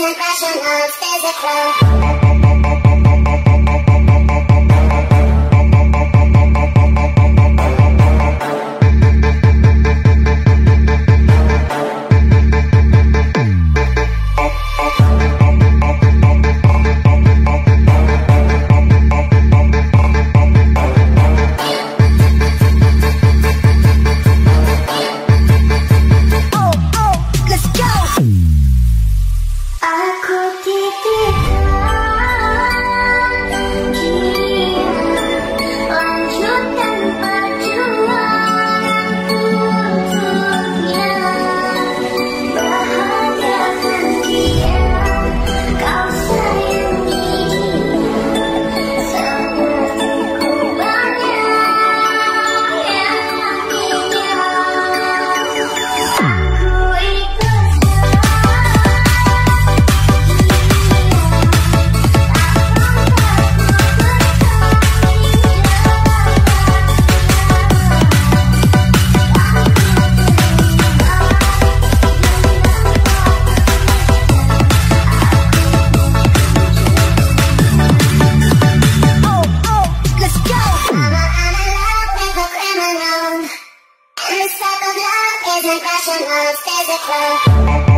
rational, it's physical. Type of physical.